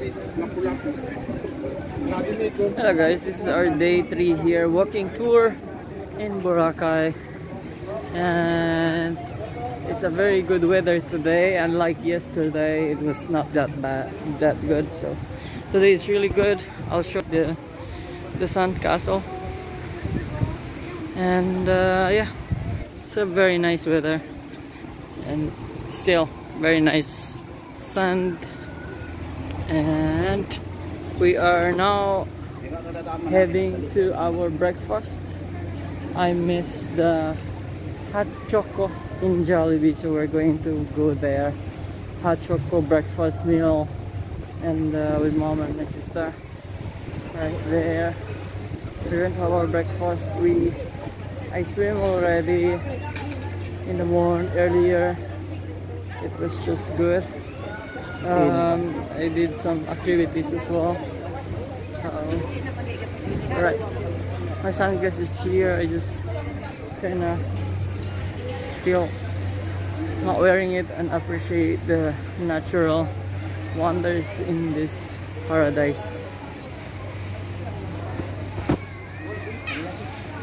Hello guys, this is our day 3 here walking tour in Boracay. And it's a very good weather today. Unlike yesterday it was not that bad that good. So today is really good. I'll show the the sand castle and uh, yeah it's a very nice weather. And still very nice sand and we are now heading to our breakfast. I miss the hot choco in Jollibee so we're going to go there. Hot choco breakfast meal. And uh, with mom and my sister right there. We went to our breakfast. We I swim already in the morning earlier. It was just good um, I did some activities as well. So alright. My sunglasses is here. I just kinda feel not wearing it and appreciate the natural wonders in this paradise.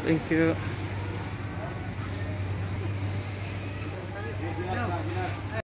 Thank you